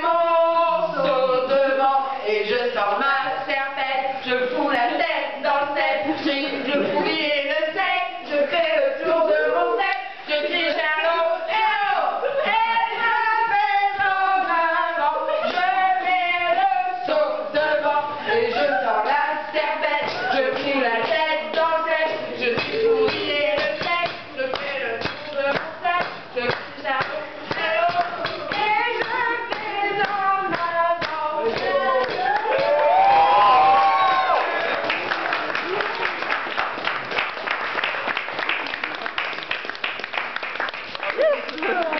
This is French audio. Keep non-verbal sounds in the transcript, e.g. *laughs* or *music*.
mon saut devant et je sors ma serpette. Je fous la tête dans le sel, je fouille le sel, je fais le tour de mon sel, je crie Charlot, eh oh, je fais en avant, je mets le saut devant et je sors la serpette, je fous la tête. Thank *laughs* you.